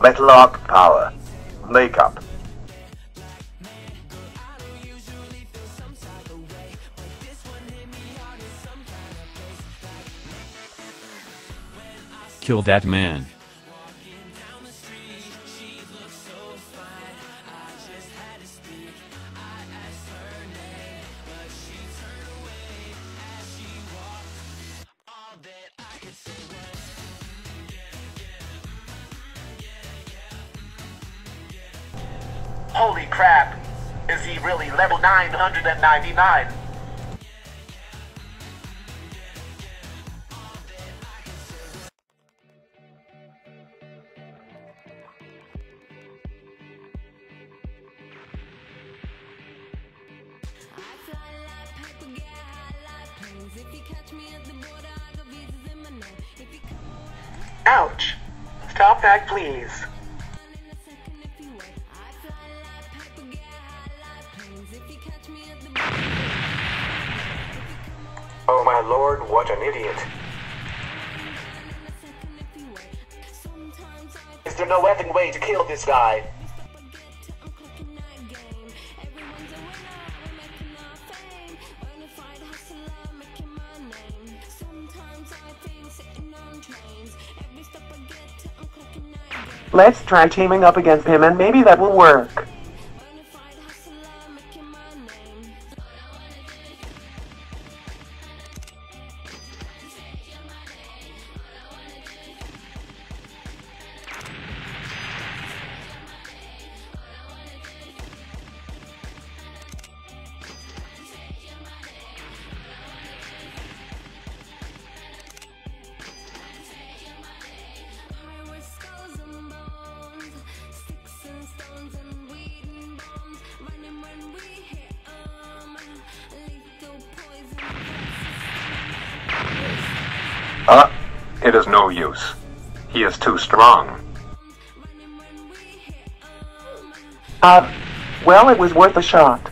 Metal arc power. Makeup. Kill that man. Holy crap! Is he really level 999? I fly like paper, lord, what an idiot. Is there no effing way to kill this guy? Let's try teaming up against him and maybe that will work. Uh, it is no use. He is too strong. Uh, well, it was worth a shot.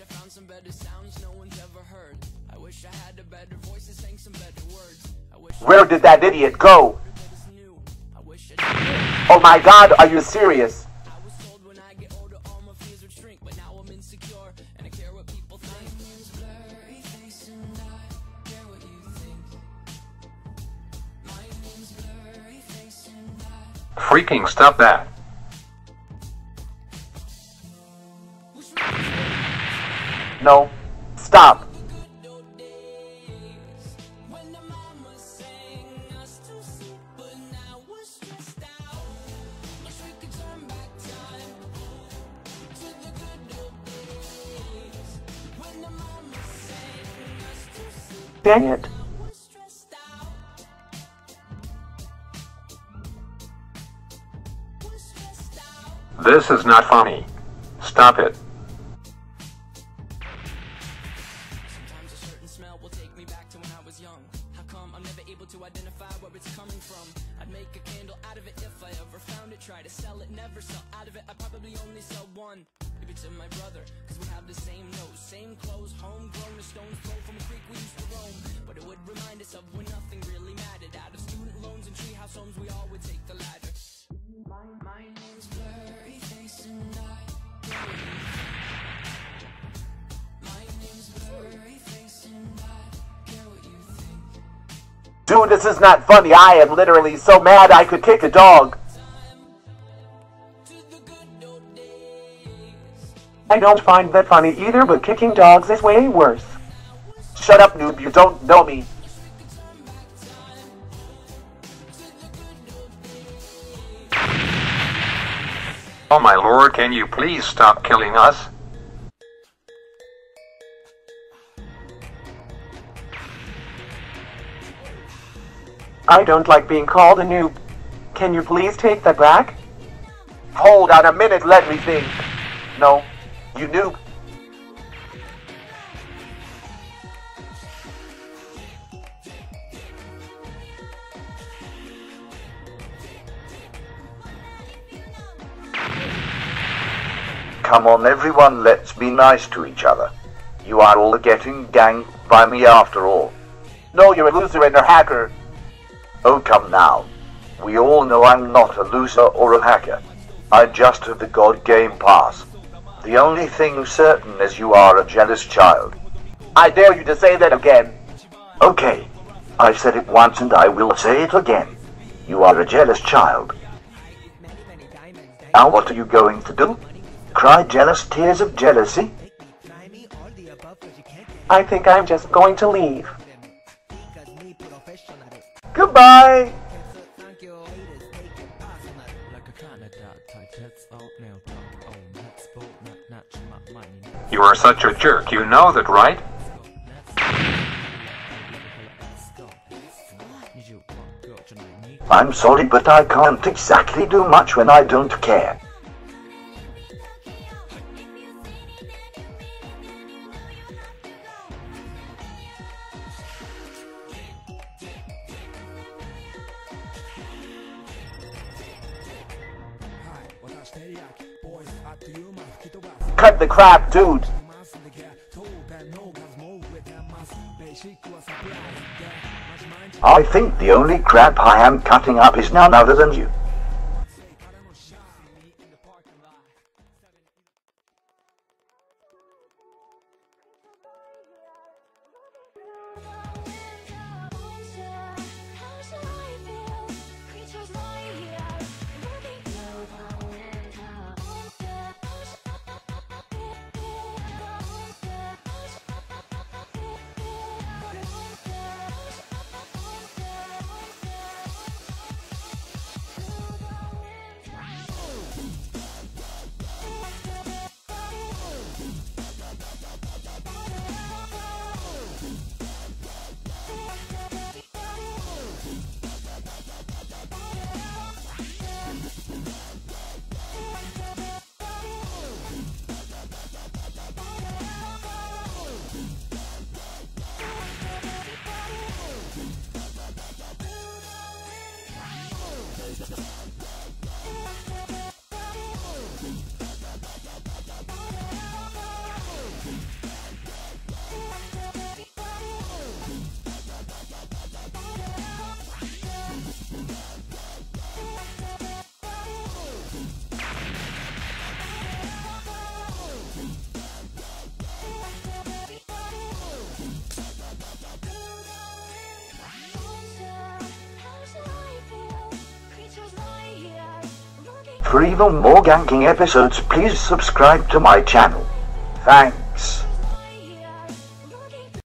Wish I found some better sounds no one's ever heard. I wish I had a better voice and sang some better words. I wish Where did that idiot go? I was new. I wish I knew. Oh my god, are you serious? I was told to sleep, Dang it. This is not funny. Stop it. Back to when I was young. How come I'm never able to identify where it's coming from? I'd make a candle out of it if I ever found it. Try to sell it, never sell out of it. I probably only sell one. Maybe to my brother, cause we have the same nose, same clothes, homegrown, a stone's throw from a creek we used to roam. But it would remind us of when nothing really mattered. Out of student loans and treehouse homes, we all would take the ladder. My, my Dude, this is not funny. I am literally so mad I could kick a dog. I don't find that funny either, but kicking dogs is way worse. Shut up, noob. You don't know me. Oh my lord, can you please stop killing us? I don't like being called a noob. Can you please take that back? Hold on a minute, let me think. No, you noob. Come on everyone, let's be nice to each other. You are all getting ganked by me after all. No, you're a loser and a hacker. Oh come now. We all know I'm not a loser or a hacker. I just have the God Game Pass. The only thing certain is you are a jealous child. I dare you to say that again. Okay, I said it once and I will say it again. You are a jealous child. Now what are you going to do? Cry jealous tears of jealousy? I think I'm just going to leave. Goodbye! You are such a jerk, you know that, right? I'm sorry but I can't exactly do much when I don't care. Cut the crap, dude. I think the only crap I am cutting up is none other than you. For even more ganking episodes, please subscribe to my channel. Thanks.